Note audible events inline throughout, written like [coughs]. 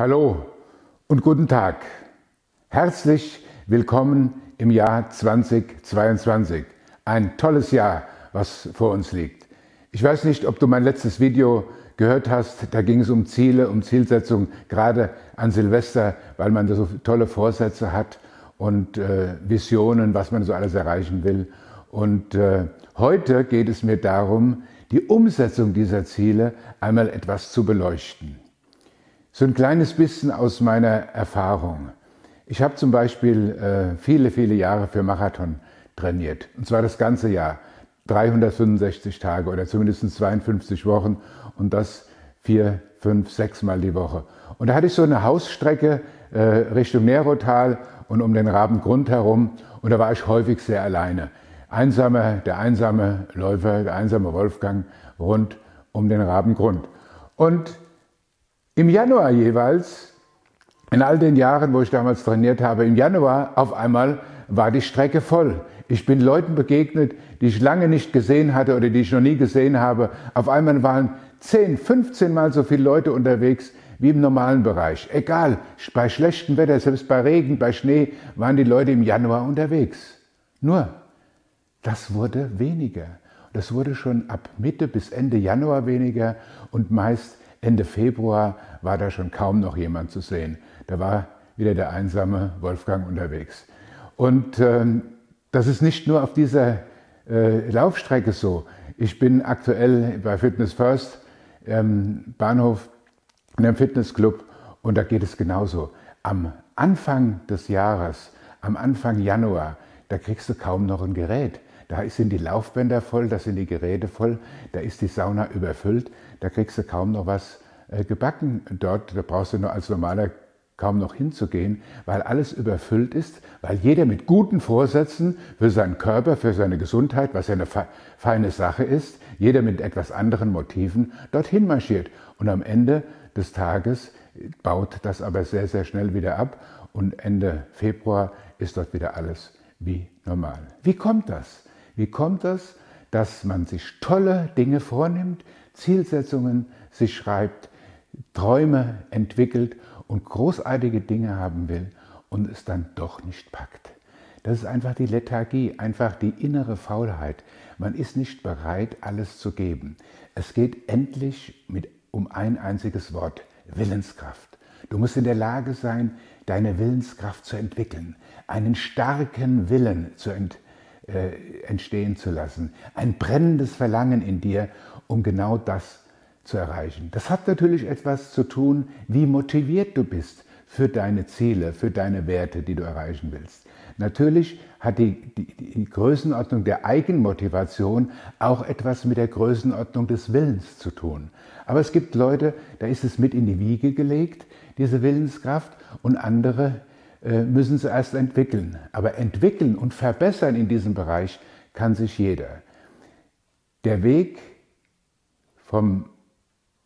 Hallo und guten Tag. Herzlich willkommen im Jahr 2022. Ein tolles Jahr, was vor uns liegt. Ich weiß nicht, ob du mein letztes Video gehört hast. Da ging es um Ziele, um Zielsetzungen, gerade an Silvester, weil man da so tolle Vorsätze hat und äh, Visionen, was man so alles erreichen will. Und äh, heute geht es mir darum, die Umsetzung dieser Ziele einmal etwas zu beleuchten. So ein kleines bisschen aus meiner Erfahrung. Ich habe zum Beispiel äh, viele, viele Jahre für Marathon trainiert. Und zwar das ganze Jahr. 365 Tage oder zumindest 52 Wochen und das vier, fünf, sechs Mal die Woche. Und da hatte ich so eine Hausstrecke äh, Richtung Nerotal und um den Rabengrund herum und da war ich häufig sehr alleine. Einsame, der einsame Läufer, der einsame Wolfgang rund um den Rabengrund. Und im Januar jeweils, in all den Jahren, wo ich damals trainiert habe, im Januar auf einmal war die Strecke voll. Ich bin Leuten begegnet, die ich lange nicht gesehen hatte oder die ich noch nie gesehen habe. Auf einmal waren 10, 15 Mal so viele Leute unterwegs wie im normalen Bereich. Egal, bei schlechtem Wetter, selbst bei Regen, bei Schnee waren die Leute im Januar unterwegs. Nur, das wurde weniger. Das wurde schon ab Mitte bis Ende Januar weniger und meist Ende Februar war da schon kaum noch jemand zu sehen. Da war wieder der einsame Wolfgang unterwegs. Und ähm, das ist nicht nur auf dieser äh, Laufstrecke so. Ich bin aktuell bei Fitness First ähm, Bahnhof in einem Fitnessclub und da geht es genauso. Am Anfang des Jahres, am Anfang Januar, da kriegst du kaum noch ein Gerät. Da sind die Laufbänder voll, da sind die Geräte voll, da ist die Sauna überfüllt, da kriegst du kaum noch was äh, gebacken dort. Da brauchst du nur als normaler kaum noch hinzugehen, weil alles überfüllt ist, weil jeder mit guten Vorsätzen für seinen Körper, für seine Gesundheit, was ja eine feine Sache ist, jeder mit etwas anderen Motiven dorthin marschiert. Und am Ende des Tages baut das aber sehr, sehr schnell wieder ab und Ende Februar ist dort wieder alles wie normal. Wie kommt das? Wie kommt das, dass man sich tolle Dinge vornimmt, Zielsetzungen sich schreibt, Träume entwickelt und großartige Dinge haben will und es dann doch nicht packt? Das ist einfach die Lethargie, einfach die innere Faulheit. Man ist nicht bereit, alles zu geben. Es geht endlich mit, um ein einziges Wort, Willenskraft. Du musst in der Lage sein, deine Willenskraft zu entwickeln, einen starken Willen zu entwickeln äh, entstehen zu lassen. Ein brennendes Verlangen in dir, um genau das zu erreichen. Das hat natürlich etwas zu tun, wie motiviert du bist für deine Ziele, für deine Werte, die du erreichen willst. Natürlich hat die, die, die, Größenordnung der Eigenmotivation auch etwas mit der Größenordnung des Willens zu tun. Aber es gibt Leute, da ist es mit in die Wiege gelegt, diese Willenskraft, und andere, müssen sie erst entwickeln. Aber entwickeln und verbessern in diesem Bereich kann sich jeder. Der Weg vom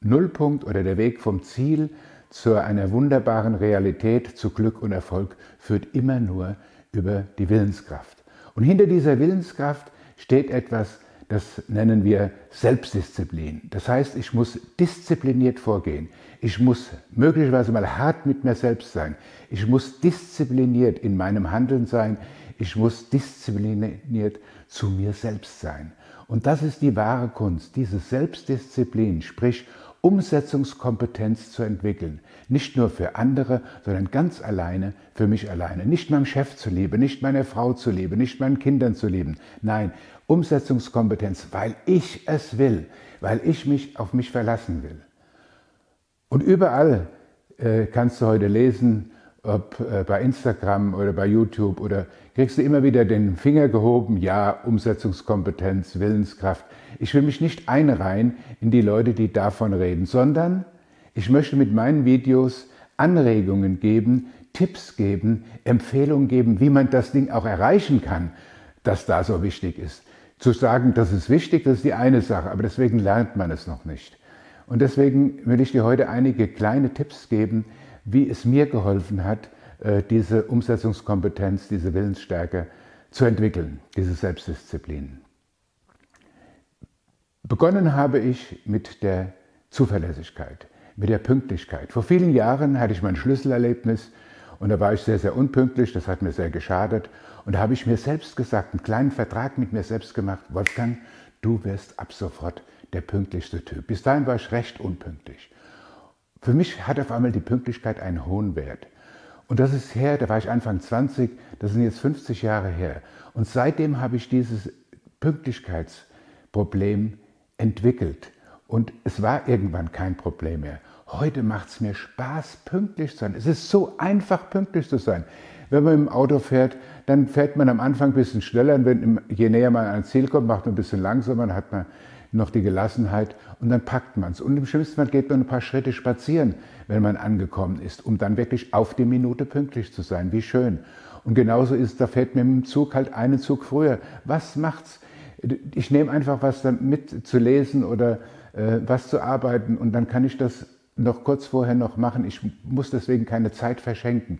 Nullpunkt oder der Weg vom Ziel zu einer wunderbaren Realität, zu Glück und Erfolg führt immer nur über die Willenskraft. Und hinter dieser Willenskraft steht etwas, das nennen wir Selbstdisziplin. Das heißt, ich muss diszipliniert vorgehen. Ich muss möglicherweise mal hart mit mir selbst sein. Ich muss diszipliniert in meinem Handeln sein. Ich muss diszipliniert zu mir selbst sein. Und das ist die wahre Kunst, diese Selbstdisziplin, sprich Umsetzungskompetenz zu entwickeln. Nicht nur für andere, sondern ganz alleine für mich alleine. Nicht meinem Chef zu lieben, nicht meiner Frau zu lieben, nicht meinen Kindern zu lieben. Nein, Umsetzungskompetenz, weil ich es will, weil ich mich auf mich verlassen will. Und überall äh, kannst du heute lesen, ob äh, bei Instagram oder bei YouTube oder kriegst du immer wieder den Finger gehoben, ja, Umsetzungskompetenz, Willenskraft. Ich will mich nicht einreihen in die Leute, die davon reden, sondern ich möchte mit meinen Videos Anregungen geben, Tipps geben, Empfehlungen geben, wie man das Ding auch erreichen kann, das da so wichtig ist. Zu sagen, das ist wichtig, das ist die eine Sache, aber deswegen lernt man es noch nicht. Und deswegen will ich dir heute einige kleine Tipps geben, wie es mir geholfen hat, äh, diese Umsetzungskompetenz, diese Willensstärke zu entwickeln, diese Selbstdisziplin. Begonnen habe ich mit der Zuverlässigkeit. mit der Pünktlichkeit. Vor vielen Jahren hatte ich mein Schlüsselerlebnis und da war ich sehr, sehr unpünktlich, das hat mir sehr geschadet. Und da habe ich mir selbst gesagt, einen kleinen Vertrag mit mir selbst gemacht, Wolfgang, du wirst ab sofort der pünktlichste Typ. Bis dahin war ich recht unpünktlich. Für mich hat auf einmal die Pünktlichkeit einen hohen Wert. Und das ist her, da war ich Anfang 20, das sind jetzt 50 Jahre her. Und seitdem habe ich dieses Pünktlichkeitsproblem entwickelt. Und es war irgendwann kein Problem mehr. Heute macht es mir Spaß, pünktlich zu sein. Es ist so einfach, pünktlich zu sein. Wenn man im Auto fährt, dann fährt man am Anfang ein bisschen schneller. Und wenn, je näher man ans Ziel kommt, macht man ein bisschen langsamer, dann hat man noch die Gelassenheit und dann packt man es. Und im schlimmsten Fall geht man ein paar Schritte spazieren, wenn man angekommen ist, um dann wirklich auf die Minute pünktlich zu sein. Wie schön. Und genauso ist, da fährt mir im Zug halt einen Zug früher. Was macht's? Ich nehme einfach was mit zu lesen oder äh, was zu arbeiten und dann kann ich das noch kurz vorher noch machen. Ich muss deswegen keine Zeit verschenken.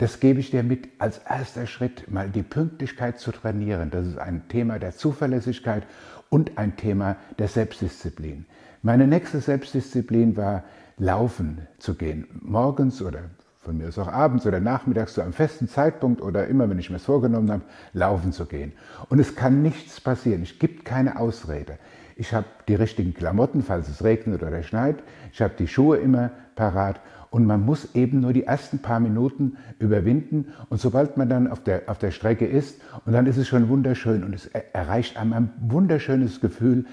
Das gebe ich dir mit als erster Schritt, mal die Pünktlichkeit zu trainieren. Das ist ein Thema der Zuverlässigkeit und ein Thema der Selbstdisziplin. Meine nächste Selbstdisziplin war, laufen zu gehen. Morgens oder von mir ist auch abends oder nachmittags zu einem festen Zeitpunkt oder immer, wenn ich mir es vorgenommen habe, laufen zu gehen. Und es kann nichts passieren. Es gibt keine Ausrede. Ich habe die richtigen Klamotten, falls es regnet oder schneit. Ich habe die Schuhe immer parat. Und man muss eben nur die ersten paar Minuten überwinden. Und sobald man dann auf der, auf der Strecke ist, und dann ist es schon wunderschön und es erreicht einem ein wunderschönes Gefühl,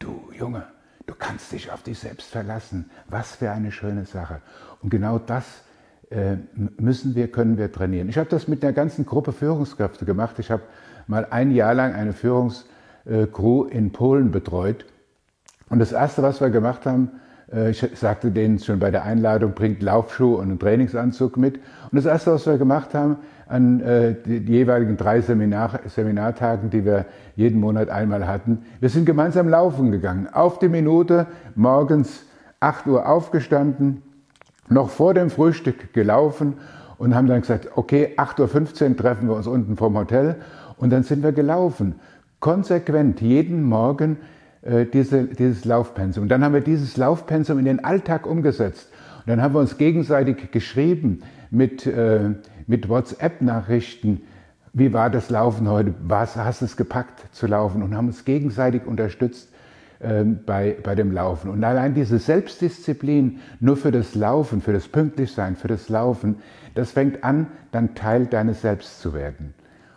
du Junge, du kannst dich auf dich selbst verlassen. Was für eine schöne Sache. Und genau das äh, müssen wir, können wir trainieren. Ich habe das mit einer ganzen Gruppe Führungskräfte gemacht. Ich habe mal ein Jahr lang eine Führungskräfte Crew in Polen betreut. Und das Erste, was wir gemacht haben, äh, ich sagte denen schon bei der Einladung, bringt Laufschuh und einen Trainingsanzug mit. Und das Erste, was wir gemacht haben, an äh, die, jeweiligen drei Seminar, Seminartagen, die wir jeden Monat einmal hatten, wir sind gemeinsam laufen gegangen. Auf die Minute, morgens 8 Uhr aufgestanden, noch vor dem Frühstück gelaufen und haben dann gesagt, okay, 8.15 Uhr treffen wir uns unten vom Hotel und dann sind wir gelaufen konsequent jeden Morgen äh, diese, dieses Laufpensum. Und dann haben wir dieses Laufpensum in den Alltag umgesetzt. Und dann haben wir uns gegenseitig geschrieben mit, äh, mit WhatsApp-Nachrichten. Wie war das Laufen heute? Was hast du es gepackt zu laufen? Und haben uns gegenseitig unterstützt äh, bei, bei dem Laufen. Und allein diese Selbstdisziplin nur für das Laufen, für das Pünktlichsein, für das Laufen, das fängt an, dann Teil deines Selbst zu werden.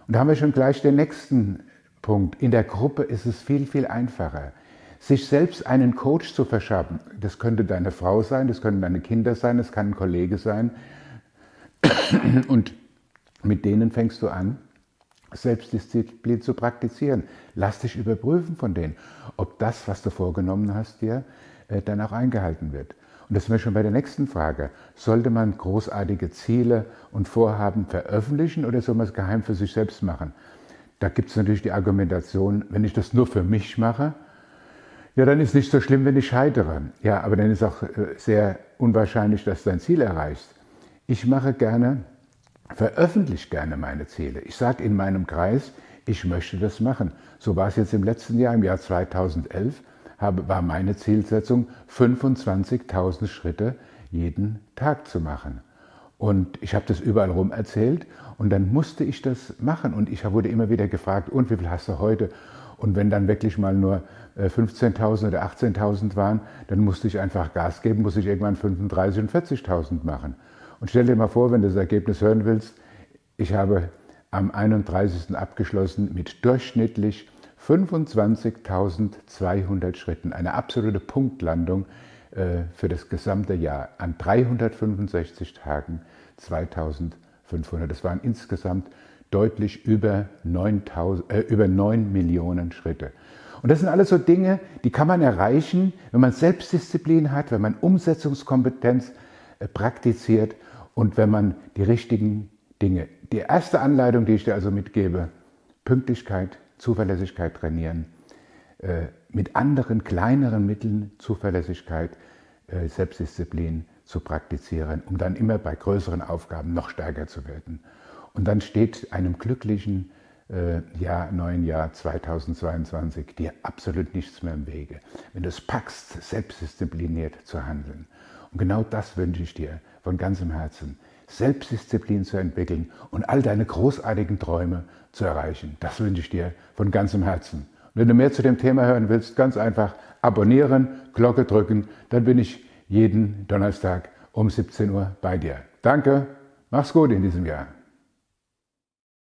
Und da haben wir schon gleich den nächsten Punkt. In der Gruppe ist es viel, viel einfacher. Sich selbst einen Coach zu verschaffen, das könnte deine Frau sein, das können deine Kinder sein, das kann ein Kollege sein. [coughs] Und mit denen fängst du an, Selbstdisziplin zu praktizieren. Lass dich überprüfen von denen, ob das, was du vorgenommen hast, dir äh, dann auch eingehalten wird. Und das sind wir schon bei der nächsten Frage. Sollte man großartige Ziele und Vorhaben veröffentlichen oder soll man es geheim für sich selbst machen? Da gibt es natürlich die Argumentation, wenn ich das nur für mich mache, ja, dann ist nicht so schlimm, wenn ich scheitere. Ja, aber dann ist auch äh, sehr unwahrscheinlich, dass du dein Ziel erreichst. Ich mache gerne, veröffentliche gerne meine Ziele. Ich sage in meinem Kreis, ich möchte das machen. So war es jetzt im letzten Jahr, im Jahr 2011, habe, war meine Zielsetzung, 25.000 Schritte jeden Tag zu machen. Und ich habe das überall rum erzählt und dann musste ich das machen. Und ich wurde immer wieder gefragt, und wie viel hast du heute? Und wenn dann wirklich mal nur 15.000 äh, oder 18.000 waren, dann musste ich einfach Gas geben, musste ich irgendwann 35.000 und 40.000 machen. Und stell dir mal vor, wenn du das Ergebnis hören willst, ich habe am 31. abgeschlossen mit durchschnittlich 25.200 Schritten, eine absolute Punktlandung für das gesamte Jahr an 365 Tagen 2500. Das waren insgesamt deutlich über 9, äh, über 9 Millionen Schritte. Und das sind alles so Dinge, die kann man erreichen, wenn man Selbstdisziplin hat, wenn man Umsetzungskompetenz äh, praktiziert und wenn man die richtigen Dinge. Die erste Anleitung, die ich dir also mitgebe, Pünktlichkeit, Zuverlässigkeit trainieren, äh, mit anderen kleineren Mitteln Zuverlässigkeit, äh, Selbstdisziplin zu praktizieren, um dann immer bei größeren Aufgaben noch stärker zu werden. Und dann steht einem glücklichen äh, Jahr, neuen Jahr 2022 dir absolut nichts mehr im Wege, wenn du es packst, selbstdiszipliniert zu handeln. Und genau das wünsche ich dir von ganzem Herzen. Selbstdisziplin zu entwickeln und all deine großartigen Träume zu erreichen. Das wünsche ich dir von ganzem Herzen. Wenn du mehr zu dem Thema hören willst, ganz einfach abonnieren, Glocke drücken, dann bin ich jeden Donnerstag um 17 Uhr bei dir. Danke, mach's gut in diesem Jahr.